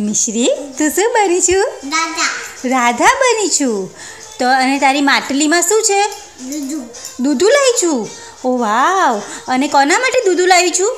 મિશ્રી તું શું બની છું? રાધા બની છું. તો અને તારી માટલીમાં શું છે? દૂધું. લાવી છું? ઓ વાવ. અને કોના માટે દૂધું લાવી છું?